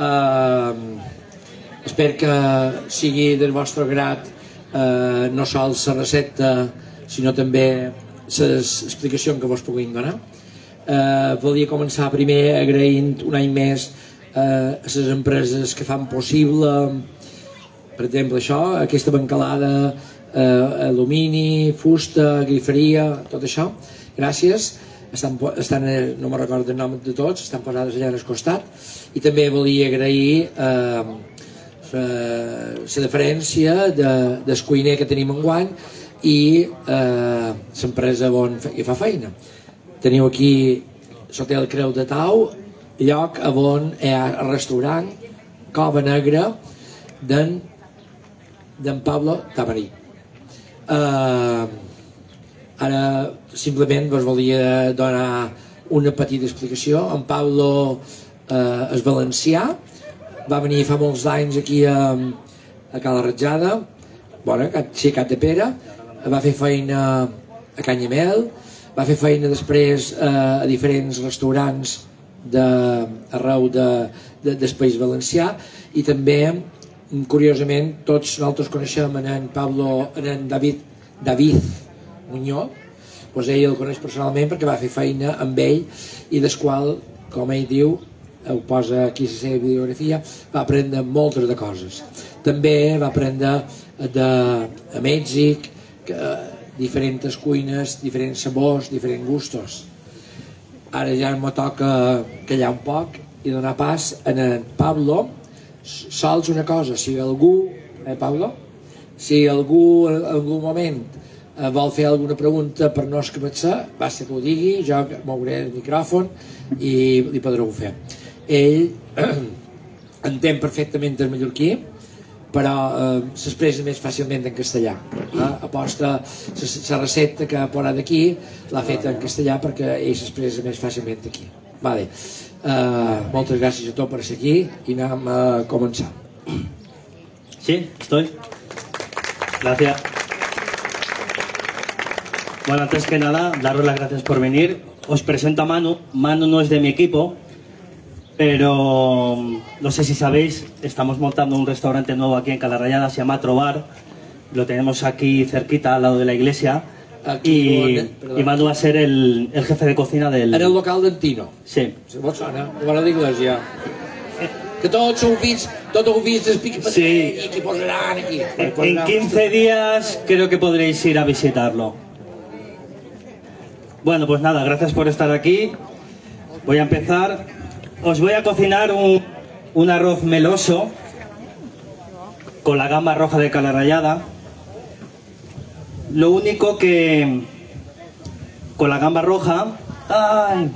Eh, espero que sigui del vostre grat. Eh, no sols la recepta, sinó també les explicacions que vos puguin donar. Eh, volia començar primer agraint un any més eh, a les empreses que fan possible per exemple això, aquesta bancalada eh, alumini, fusta, griferia, tot això. Gràcies estan, estan eh, no me recordo el nom de tots estan posades allà al costat. I també volia agrair eh, la deferència de, del cuiner que tenim en guany i eh, l'empresa on hi fa feina. Teniu aquí l'hotel Creu de Tau lloc on hi ha el restaurant Cova Negra d'en Pablo Tamarí. Eh, ara simplement vos volia donar una petita explicació. En Pablo eh, és valencià. Va venir fa molts anys aquí a, a Cala Ratjada. Bueno, a Xicat de Pere va fer feina a Canyamel. Va fer feina després eh, a diferents restaurants de, arreu de, de, del País Valencià. I també curiosament tots nosaltres coneixem en, en Pablo en, en David David Muñoz doncs ell el coneix personalment perquè va fer feina amb ell i des qual, com ell diu ho posa aquí la seva bibliografia va aprendre moltes de coses també va aprendre de, a Mèxic que, diferents cuines, diferents sabors, diferents gustos. Ara ja me toca callar un poc i donar pas a en Pablo. Sols una cosa, si algú, eh Pablo? Si algú en algun moment eh, vol fer alguna pregunta per no escapatzar, basta que ho digui, jo mouré el micròfon i li podreu fer. Ell entén perfectament el mallorquí, però eh, s'expressa més fàcilment en castellà. Eh? Aposta la recepta que ha posat aquí l'ha fet en castellà perquè ell s'expressa més fàcilment aquí. Vale. Eh, moltes gràcies a tots per ser aquí i anem a començar. Sí, estoy. Gracias. Bueno, antes que nada, daros las gracias por venir. Os presento a Manu. Manu no es de mi equipo, pero no sé si sabéis, estamos montando un restaurante nuevo aquí en Calarrayada, se llama Trobar, lo tenemos aquí cerquita al lado de la iglesia. Aquí, y, y Manu va a ser el, el jefe de cocina del... En el local d'Antino. Sí. Si vols sona, a d'Iglésia. Que tots sou fills, tots heu vist Sí. i que posaran aquí. En 15 días creo que podréis ir a visitarlo. Bueno, pues nada, gracias por estar aquí. Voy a empezar. Os voy a cocinar un, arroz meloso con la gamba roja de cala rallada. Lo único que con la gamba roja, ¡ay!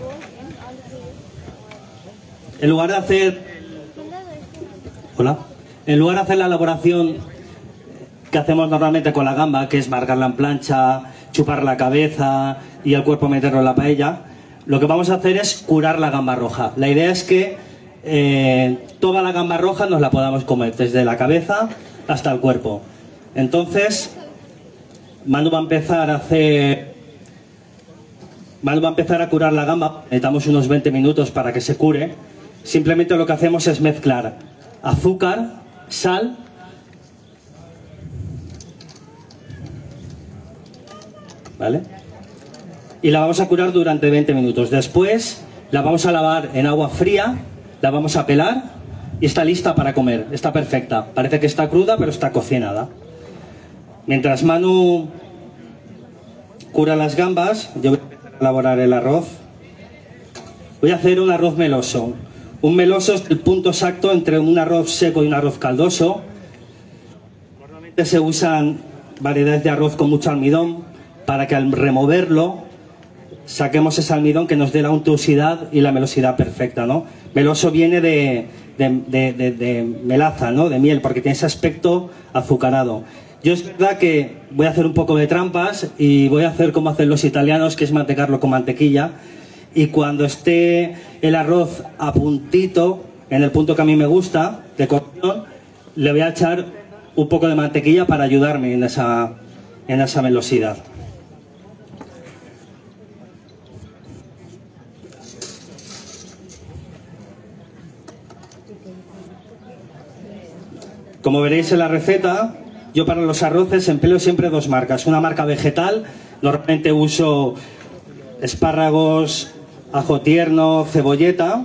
en lugar de hacer Hola. En lugar de hacer la elaboración que hacemos normalmente con la gamba, que es marcarla en plancha, chupar la cabeza y al cuerpo meterlo en la paella, lo que vamos a hacer es curar la gamba roja. La idea es que eh, toda la gamba roja nos la podamos comer, desde la cabeza hasta el cuerpo. Entonces, Manu va a empezar a hacer... Manu va a empezar a curar la gamba, necesitamos unos 20 minutos para que se cure. Simplemente lo que hacemos es mezclar azúcar, sal ¿vale? Y la vamos a curar durante 20 minutos. Después la vamos a lavar en agua fría, la vamos a pelar y está lista para comer. Está perfecta. Parece que está cruda, pero está cocinada. Mientras Manu cura las gambas, yo voy a elaborar el arroz. Voy a hacer un arroz meloso. Un meloso es el punto exacto entre un arroz seco y un arroz caldoso. Normalmente se usan variedades de arroz con mucho almidón para que al removerlo saquemos ese almidón que nos dé la untuosidad y la melosidad perfecta, ¿no? Meloso viene de, de, de, de, melaza, ¿no? De miel, porque tiene ese aspecto azucarado. Yo es verdad que voy a hacer un poco de trampas y voy a hacer como hacen los italianos, que es mantecarlo con mantequilla. Y cuando esté el arroz a puntito, en el punto que a mí me gusta, de cocción, le voy a echar un poco de mantequilla para ayudarme en esa, en esa velocidad. Como veréis en la receta, yo para los arroces empleo siempre dos marcas. Una marca vegetal, normalmente uso espárragos, ajo tierno, cebolleta,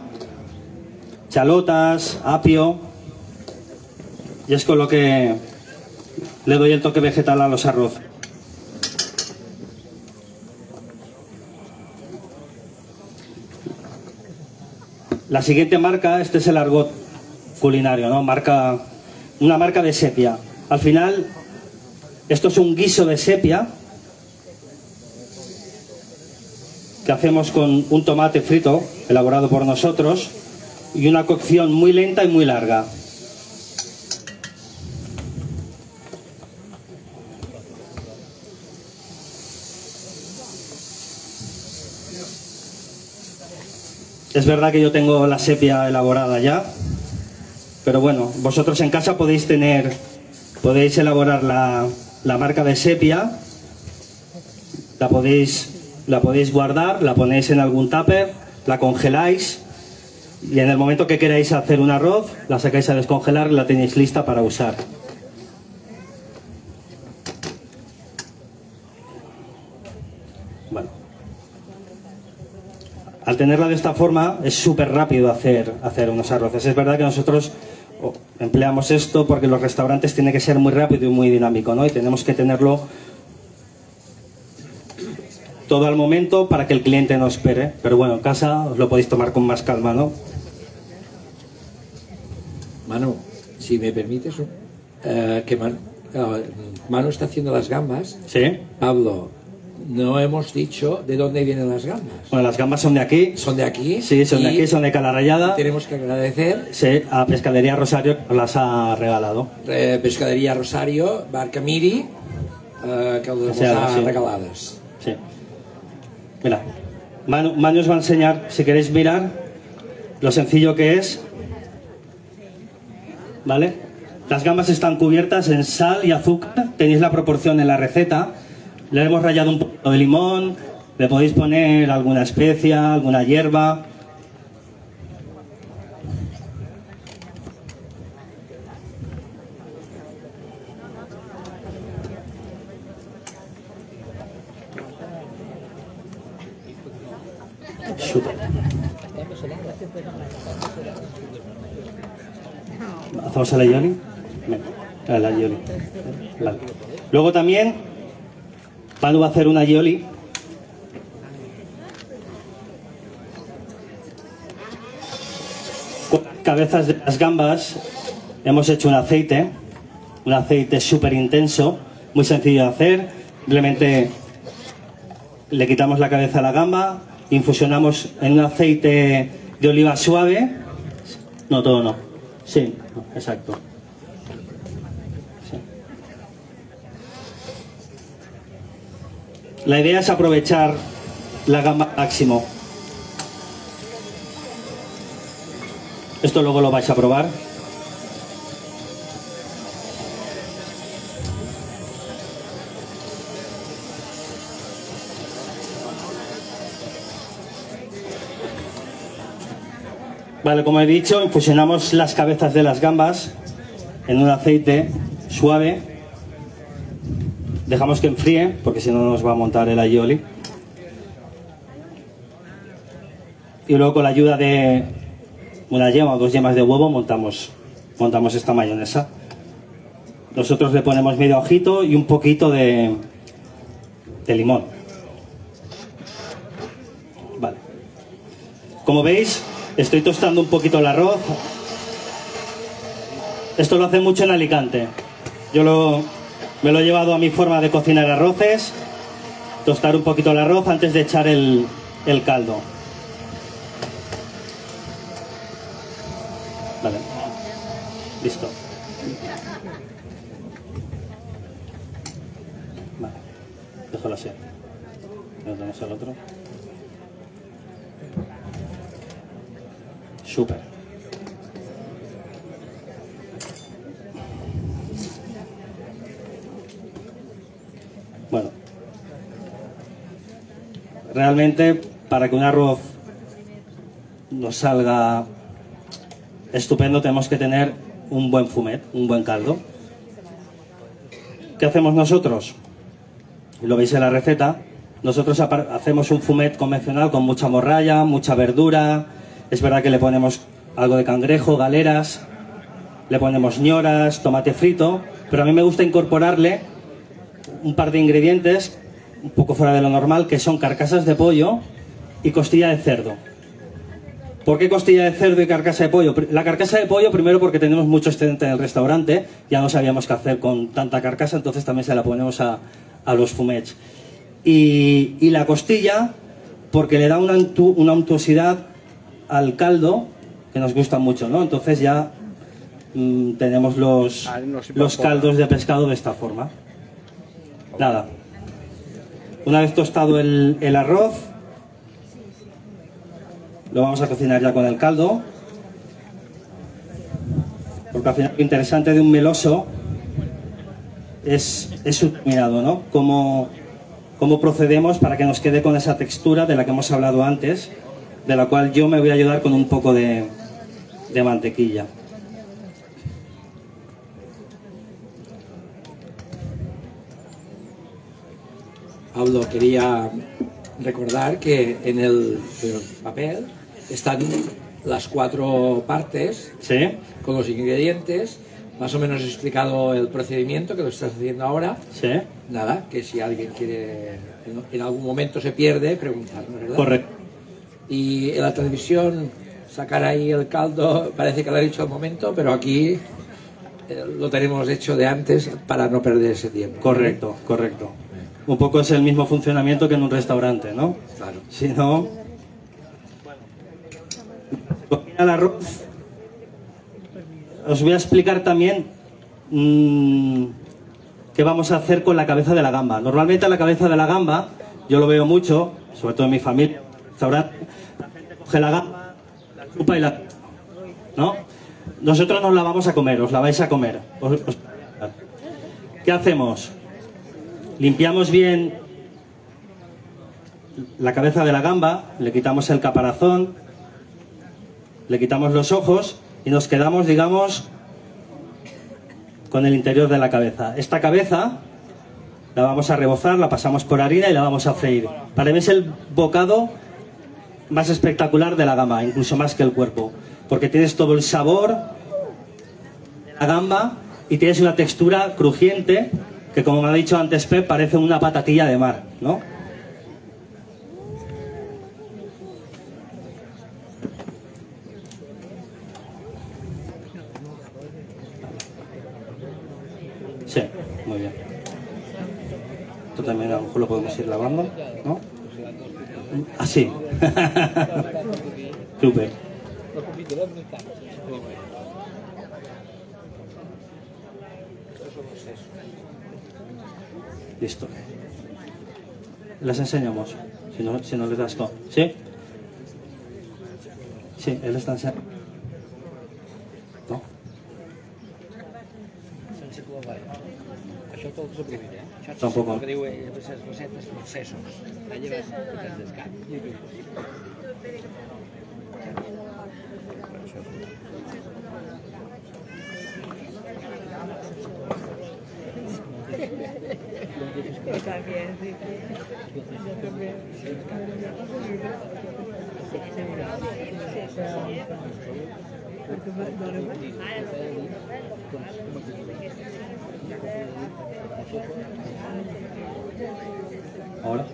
chalotas, apio. Y es con lo que le doy el toque vegetal a los arroces. La siguiente marca, este es el argot culinario, ¿no? Marca, una marca de sepia. Al final, esto es un guiso de sepia que hacemos con un tomate frito elaborado por nosotros y una cocción muy lenta y muy larga. Es verdad que yo tengo la sepia elaborada ya, pero bueno, vosotros en casa podéis tener, podéis elaborar la, la marca de sepia, la podéis, la podéis guardar, la ponéis en algún tupper, la congeláis y en el momento que queráis hacer un arroz, la sacáis a descongelar y la tenéis lista para usar. Al tenerla de esta forma es súper rápido hacer, hacer unos arroces. Es verdad que nosotros empleamos esto porque los restaurantes tiene que ser muy rápido y muy dinámico, ¿no? Y tenemos que tenerlo todo al momento para que el cliente no espere. Pero bueno, en casa os lo podéis tomar con más calma, ¿no? Manu, si me permites, eh, que eh, Manu está haciendo las gambas. Sí. Pablo, no hemos dicho de dónde vienen las gambas. Bueno, las gambas son de aquí. Son de aquí. Sí, son de aquí, son de Calarrayada. Tenemos que agradecer Sí, a Pescadería Rosario nos las ha regalado. eh, Pescadería Rosario, Barca Miri, eh, que Sí, ha sí. regalades. Sí. Mira, Manu, Manu os va a enseñar, si queréis mirar, lo sencillo que es. ¿Vale? Las gambas están cubiertas en sal y azúcar. Tenéis la proporción en la receta. Le hemos rallado un poco de limón. Le podéis poner alguna especia, alguna hierba. ¿Hacemos a la Yoli. Vale. Luego también, Manu va a hacer una Yoli. Con las cabezas de las gambas hemos hecho un aceite, un aceite súper intenso, muy sencillo de hacer. Simplemente le quitamos la cabeza a la gamba, infusionamos en un aceite de oliva suave. No, todo no. Sí, exacto. La idea es aprovechar la gamba al máximo. Esto luego lo vais a probar. Vale, como he dicho, infusionamos las cabezas de las gambas en un aceite suave. Dejamos que enfríe, porque si no nos va a montar el aioli. Y luego con la ayuda de una yema o dos yemas de huevo montamos, montamos esta mayonesa. Nosotros le ponemos medio ojito y un poquito de, de limón. Vale. Como veis, estoy tostando un poquito el arroz. Esto lo hace mucho en Alicante. Yo lo, me lo he llevado a mi forma de cocinar arroces. Tostar un poquito el arroz antes de echar el, el caldo. Vale. Listo. Vale. Déjalo así. Ya tenemos el otro. Súper. Bueno. Realmente, para que un arroz nos salga estupendo, tenemos que tener un buen fumet, un buen caldo. ¿Qué hacemos nosotros? Lo veis en la receta. Nosotros hacemos un fumet convencional con mucha morralla, mucha verdura. Es verdad que le ponemos algo de cangrejo, galeras, le ponemos ñoras, tomate frito, pero a mí me gusta incorporarle un par de ingredientes un poco fuera de lo normal, que son carcasas de pollo y costilla de cerdo. ¿Por qué costilla de cerdo y carcasa de pollo? La carcasa de pollo, primero porque tenemos mucho excedente en el restaurante, ya no sabíamos qué hacer con tanta carcasa, entonces también se la ponemos a, los fumets. Y, la costilla, porque le da una, una untuosidad al caldo que nos gusta mucho, ¿no? Entonces ya mm, tenemos los, ah, los caldos de pescado de esta forma. Nada. Una vez tostado el, el arroz, lo vamos a cocinar ya con el caldo. Porque al final lo interesante de un meloso es, es su terminado, ¿no? Cómo, cómo procedemos para que nos quede con esa textura de la que hemos hablado antes, de la cual yo me voy a ayudar con un poco de, de mantequilla. Pablo, quería recordar que en el papel están las cuatro partes ¿Sí? con los ingredientes. Más o menos he explicado el procedimiento que lo estás haciendo ahora. Sí. Nada, que si alguien quiere, en algún momento se pierde, preguntar, ¿verdad? Correcto. Y en la televisión sacar ahí el caldo, parece que lo ha dicho al momento, pero aquí eh, lo tenemos hecho de antes para no perder ese tiempo. Correcto, correcto. Un poco es el mismo funcionamiento que en un restaurante, ¿no? Claro. Si no, el arroz, os voy a explicar también mm, qué vamos a hacer con la cabeza de la gamba. Normalmente la cabeza de la gamba, yo lo veo mucho, sobre todo en mi familia, la gente coge la gamba, la chupa y la... ¿No? Nosotros nos la vamos a comer, os la vais a comer. ¿Qué hacemos? Limpiamos bien la cabeza de la gamba, le quitamos el caparazón, le quitamos los ojos y nos quedamos, digamos, con el interior de la cabeza. Esta cabeza la vamos a rebozar, la pasamos por harina y la vamos a freír. Para mí es el bocado más espectacular de la gamba, incluso más que el cuerpo, porque tienes todo el sabor de la gamba y tienes una textura crujiente que, como me ha dicho antes Pep, parece una patatilla de mar, ¿no? Sí, muy bien. Esto también a lo mejor lo podemos ir lavando, ¿no? Así. Súper. Listo. Las enseñamos. Si no, si no les das todo. ¿Sí? Sí, él está enseñando. Això tot és el primer, eh? Això és Tampoc. el que diu eh, les receptes processos. La sí. Yo también. Ahora.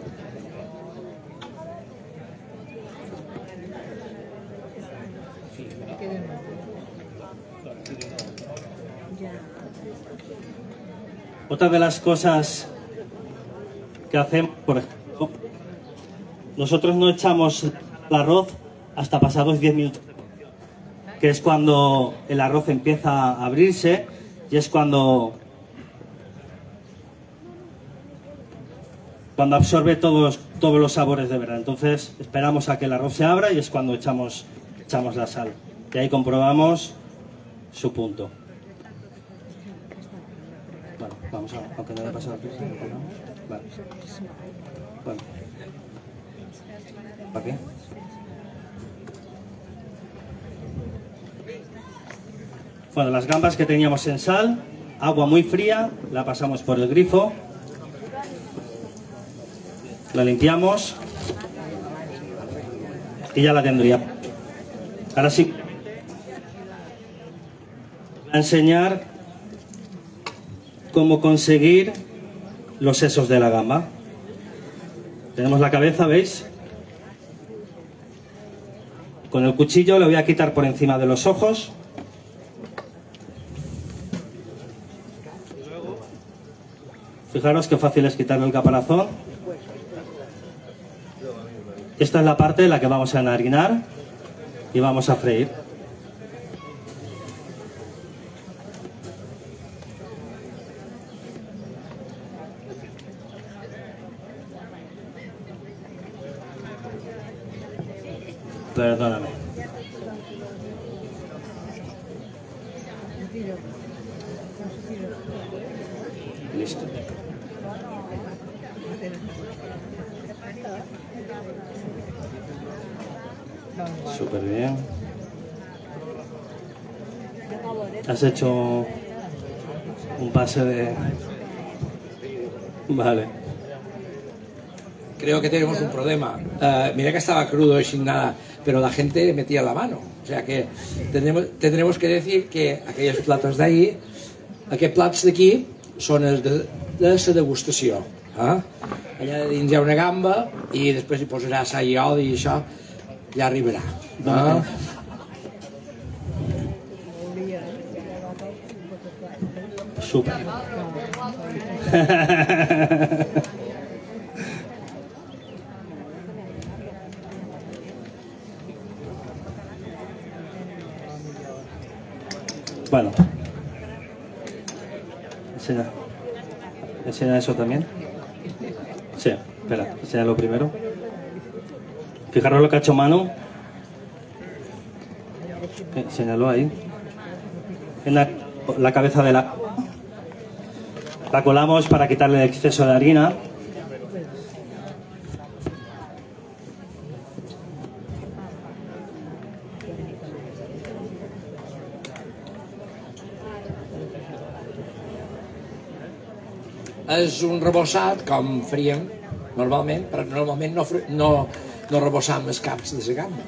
Otra de las cosas que hacemos, por ejemplo, nosotros no echamos el arroz hasta pasados 10 minutos que es cuando el arroz empieza a abrirse y es cuando cuando absorbe todos, todos los sabores de verdad. Entonces esperamos a que el arroz se abra y es cuando echamos, echamos la sal. Y ahí comprobamos su punto. Bueno. Bueno, las gambas que teníamos en sal, agua muy fría, la pasamos por el grifo, la limpiamos y ya la tendría. Ahora sí, voy a enseñar cómo conseguir los sesos de la gamba. Tenemos la cabeza, ¿veis? Con el cuchillo le voy a quitar por encima de los ojos. Fijaros qué fácil es quitarle el caparazón. Esta es la parte en la que vamos a enharinar y vamos a freír. Vale. Creo que tenemos un problema. Eh, mira que estaba crudo y sin nada, pero la gente metía la mano. O sea que tendremos, tendremos que decir que aquellos platos d'ahir, aquests plats d'aquí són els de, de la degustació. Eh? Allà dins hi ha una gamba i després hi posarà sal i oli i això ja arribarà. Eh? Súper. Bueno. Enseña. Enseña eso también. Sí, espera, enséñalo primero. Fijaros lo que ha hecho mano. Eh, Señaló ahí. En la cabeza de la... La colamos para quitarle el exceso de harina. És un rebossat, com faríem normalment, però normalment no, no, no rebossam els caps de la gamba.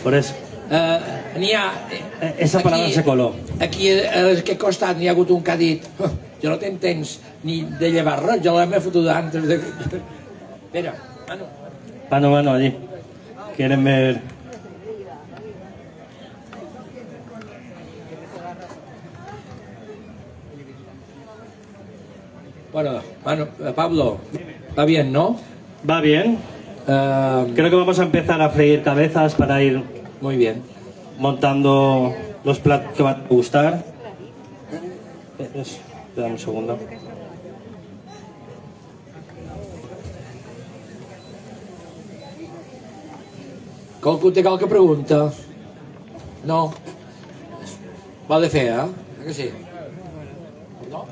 Por eso. Eh, n'hi ha... Eh, esa paraula se coló. Aquí, a aquest costat, n'hi ha hagut un que ha dit "Oh, jo no tenc temps ni de llevar res, jo l'hem fotut antes de... Espera, Manu. Mano, mano, allí. Quieren ver. Bueno, Manu, eh, Pablo, va bien, ¿no? Va bien. Eh, Creo que vamos a empezar a freír cabezas para ir muy bien. montando los platos que van a gustar. Eso, Espera un segundo. Qualcú té qualque pregunta? No? Vale fer, eh? Que sí? No?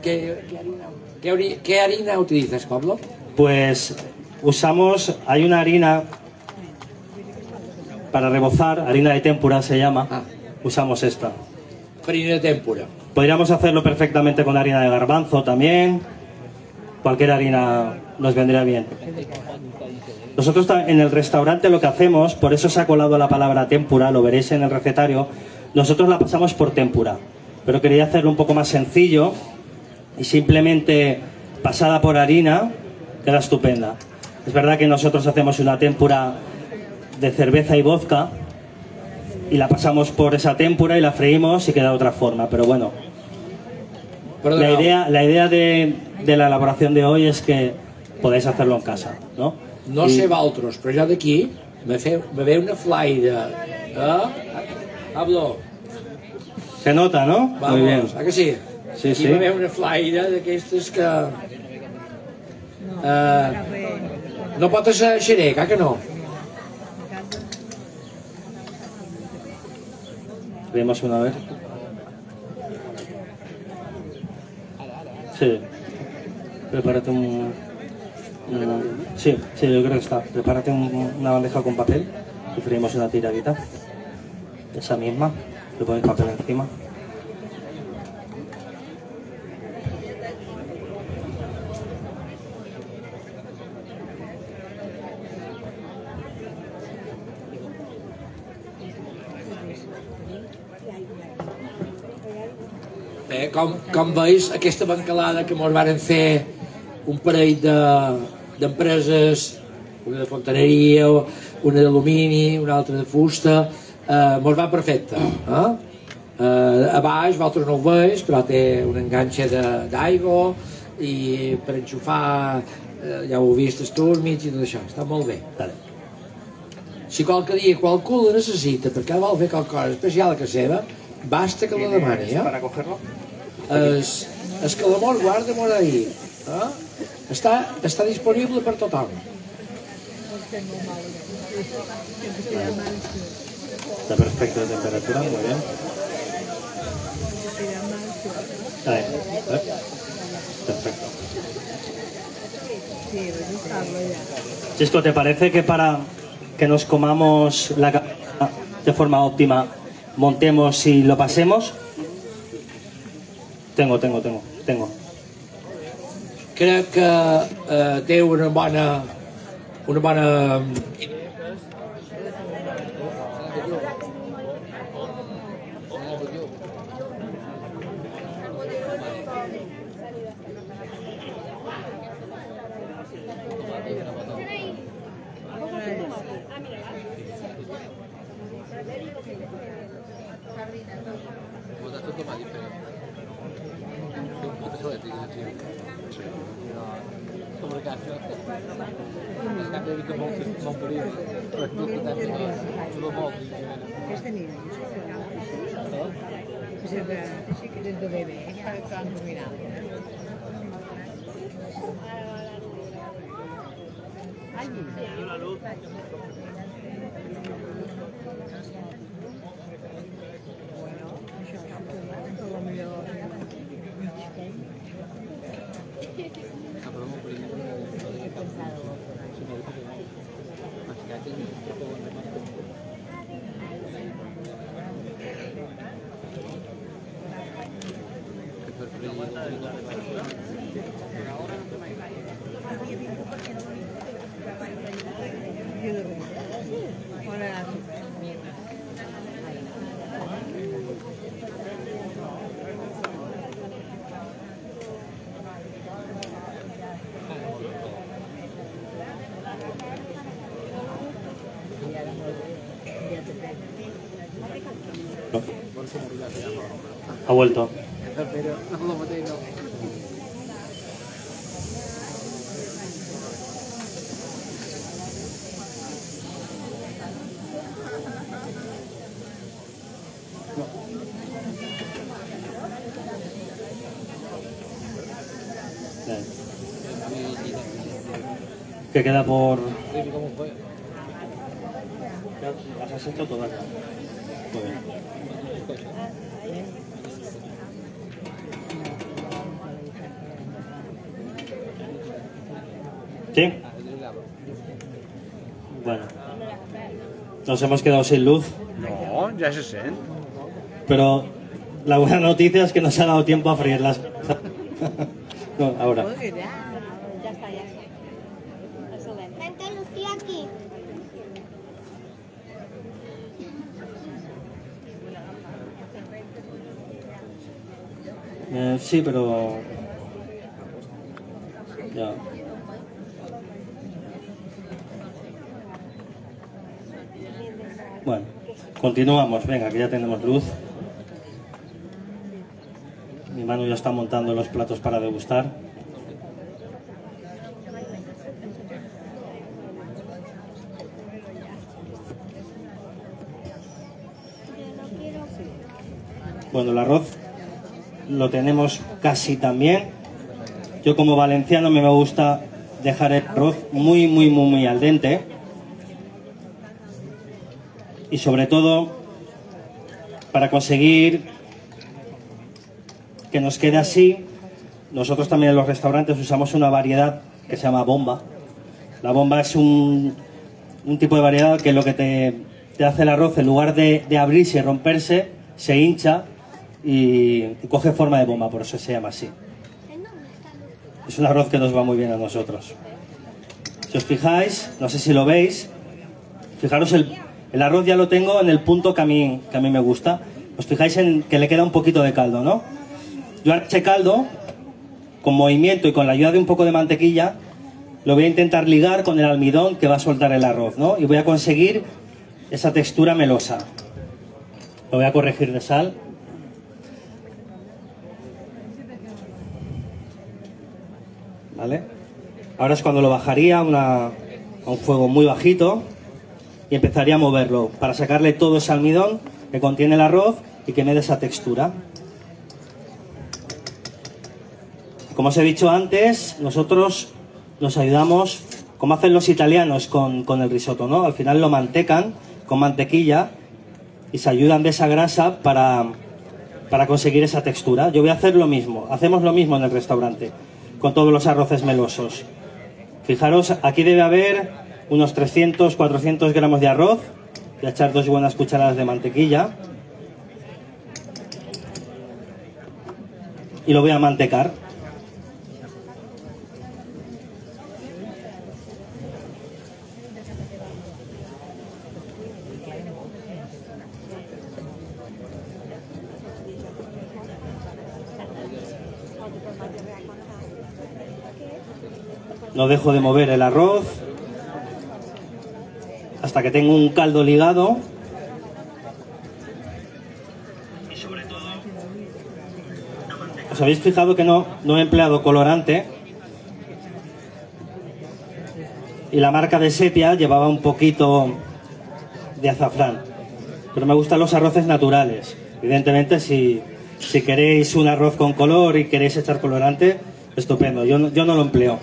¿Qué, qué harina, qué, harina utilizas, Pablo? Pues usamos, hay una harina para rebozar, harina de tempura se llama. Ah. Usamos esta. Farina de tempura. Podríamos hacerlo perfectamente con harina de garbanzo también. Cualquier harina nos vendría bien. Nosotros en el restaurante lo que hacemos, por eso se ha colado la palabra tempura, lo veréis en el recetario, nosotros la pasamos por tempura. Pero quería hacerlo un poco más sencillo y simplemente pasada por harina queda estupenda. Es verdad que nosotros hacemos una tempura de cerveza y vodka y la pasamos por esa tempura y la freímos y queda de otra forma, pero bueno, Perdona, la idea, la idea de, de la elaboración de hoy es que podáis hacerlo en casa, ¿no? no Y- sé valtros, però jo d'aquí me, fe, me ve una flaire. Eh? Pablo, Se nota, ¿no? vamos, Muy bien. eh que sí? Sí, Aquí sí. me ve una flaire d'aquestes que... Eh, no pot ser xerec, eh que no? Vemos una vez. Sí. Prepárate un, Sí, sí, yo creo que está. Prepárate un- una bandeja con papel y freímos una tiradita. Esa misma. Le pones papel encima. Com, com veus, aquesta bancalada que ens varen fer un parell d'empreses, de, una de fontaneria, una d'alumini, una altra de fusta, eh, ens va perfecte. Eh? Eh, a baix, vosaltres no ho veus, però té un enganxe d'aigua i per enxufar, eh, ja ho heu vist, els túrmits i tot això, està molt bé. Dale. Si qualque dia qualcú la necessita perquè vol fer qualque cosa especial a casa seva, basta que la demani, eh? Cogerlo. Es, es que l'amor guarda mor ahir. Eh? Està, està disponible per tothom. Está perfecto de temperatura, muy bien. ¿eh? Perfecto. Chisco, ¿te parece que para que nos comamos la de forma óptima, montemos y lo pasemos? Tengo, tengo, tengo, tengo. Crec que eh, té una bona, una bona Questa mia, mi Allí. Sì che del dovere, è che stanno nominato. Ha vuelto. Bien. Que queda por. Las has hecho todas. Muy bien. ¿Sí? Bueno. Nos hemos quedado sin luz, No, ja se sent. pero la buena noticia es que nos ha dado tiempo a freír las No, ahora. Eh, sí, pero... Ya. Bueno, continuamos. Venga, que ya tenemos luz. Mi mano ya está montando los platos para degustar. Bueno, el arroz lo tenemos casi también. Yo como valenciano me gusta dejar el arroz muy, muy, muy, muy al dente. Y sobre todo, para conseguir que nos quede así, nosotros también en los restaurantes usamos una variedad que se llama bomba. La bomba es un, un tipo de variedad que lo que te, te hace el arroz, en lugar de, de abrirse y romperse, se hincha y coge forma de bomba, por eso se llama así. Es un arroz que nos va muy bien a nosotros. Si os fijáis, no sé si lo veis, fijaros el, el arroz ya lo tengo en el punto que a, mí, que a mí me gusta. Os fijáis en que le queda un poquito de caldo, ¿no? Yo ahora ese caldo, con movimiento y con la ayuda de un poco de mantequilla, lo voy a intentar ligar con el almidón que va a soltar el arroz, ¿no? Y voy a conseguir esa textura melosa. Lo voy a corregir de sal. Ahora es cuando lo bajaría a un fuego muy bajito y empezaría a moverlo para sacarle todo ese almidón que contiene el arroz y que me dé esa textura. Como os he dicho antes, nosotros nos ayudamos, como hacen los italianos con, con el risotto, ¿no? Al final lo mantecan con mantequilla y se ayudan de esa grasa para, para conseguir esa textura. Yo voy a hacer lo mismo, hacemos lo mismo en el restaurante, con todos los arroces melosos. Fijaros, aquí debe haber unos 300, 400 gramos de arroz. Voy a echar dos buenas cucharadas de mantequilla. Y lo voy a mantecar. No dejo de mover el arroz hasta que tengo un caldo ligado. Y sobre todo, ¿os habéis fijado que no, no he empleado colorante? Y la marca de sepia llevaba un poquito de azafrán. Pero me gustan los arroces naturales. Evidentemente, si, si queréis un arroz con color y queréis echar colorante, estupendo. Yo yo no lo empleo.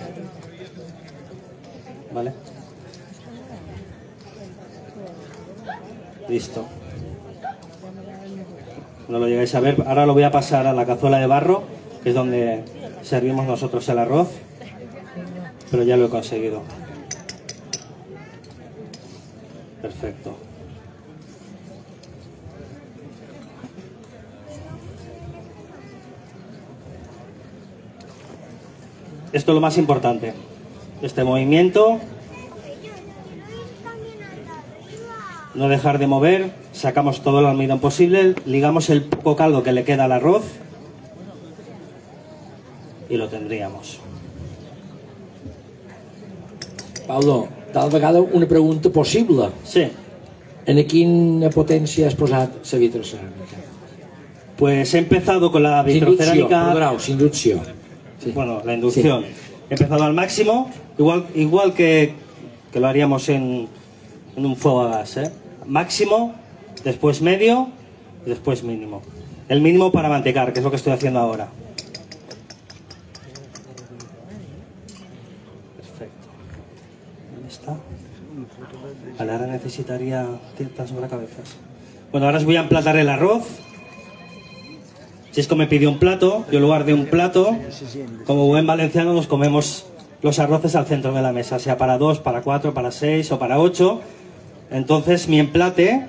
Listo. No lo llegáis a ver. Ahora lo voy a pasar a la cazuela de barro, que es donde servimos nosotros el arroz. Pero ya lo he conseguido. Perfecto. Esto es lo más importante. Este movimiento. No dejar de mover. Sacamos todo el almidón posible. Ligamos el poco caldo que le queda al arroz. Y lo tendríamos. Pablo, tal vegada una pregunta possible. Sí. En quina potència has posat la vitroceràmica? Pues he empezado con la Sin inducció, vitrocerámica. sin inducció. Sí. Bueno, la inducción. Empezado al máximo, igual, igual que, que lo haríamos en, en un fuego a gas. ¿eh? Máximo, después medio después mínimo. El mínimo para mantecar, que es lo que estoy haciendo ahora. Perfecto. ¿Dónde está? Vale, ahora necesitaría tintas sobre cabezas. Bueno, ahora os voy a emplatar el arroz. Chisco me pidió un plato, yo en lugar de un plato, como buen valenciano nos comemos los arroces al centro de la mesa, sea para dos, para cuatro, para seis o para ocho. Entonces mi emplate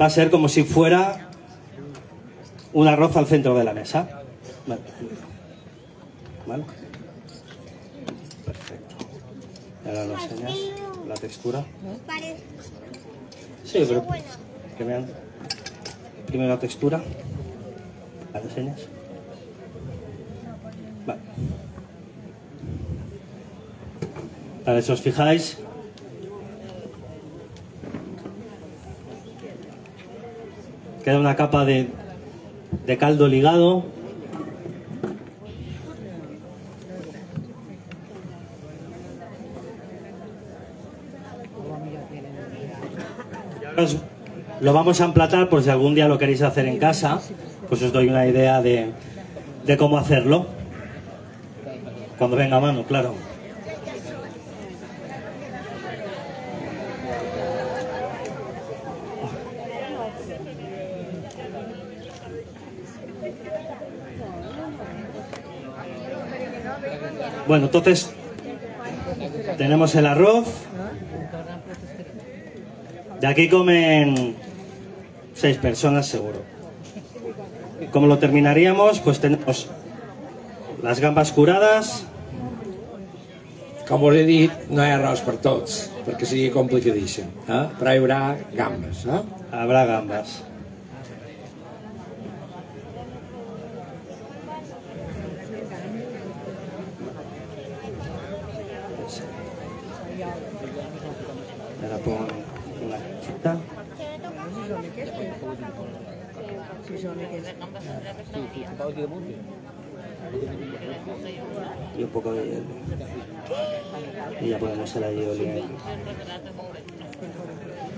va a ser como si fuera un arroz al centro de la mesa. Vale. ¿Vale? Perfecto. Y Ahora lo enseñas, la textura. Sí, pero que vean primero la textura. ¿La enseñas? Vale. Si os fijáis, queda una capa de, de caldo ligado. Lo vamos a emplatar por si algún día lo queréis hacer en casa, pues os doy una idea de, de cómo hacerlo. Cuando venga a mano, claro. Bueno, entonces tenemos el arroz. De aquí comen seis personas seguro. ¿Cómo lo terminaríamos? Pues tenemos las gambas curadas, Com us he dit, no hi ha arròs per tots, perquè sigui complicadíssim. Eh? Però hi haurà gambes. Eh? habrá gambas. Poco de. Y ya ponemos el aioli ahí.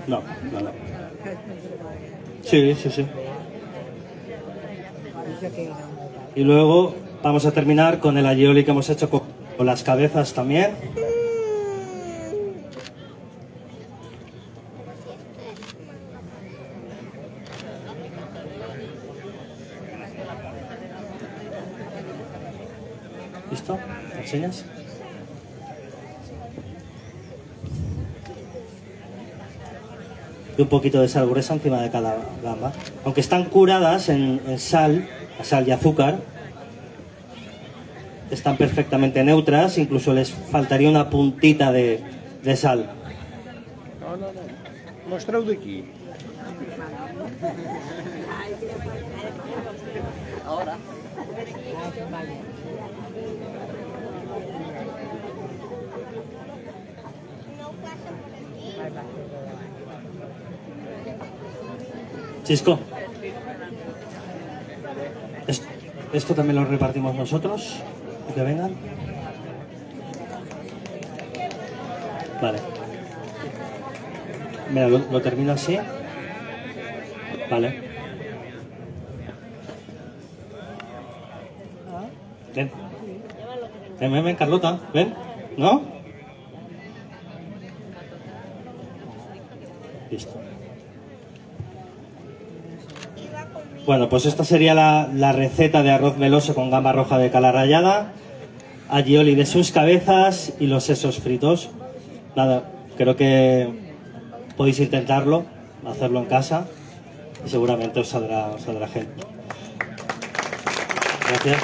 No, no, no. Sí, sí, sí. Y luego vamos a terminar con el aioli que hemos hecho con las cabezas también. ¿Listo? ¿Me enseñas? Un poquito de sal gruesa encima de cada gamba. Aunque están curadas en, sal, sal y azúcar, están perfectamente neutras, incluso les faltaría una puntita de, sal. No. Chisco. Es- Esto también lo repartimos nosotros. Que vengan. Vale. Mira, lo, lo termino así. Vale. Ven. Ven, ven, ven, Carlota. Ven. ¿No? Bueno, pues esta sería la, receta de arroz meloso con gamba roja de cala rallada, agioli de sus cabezas y los sesos fritos. Nada, creo que podéis intentarlo, hacerlo en casa y seguramente os saldrá, saldrá gente. Gracias.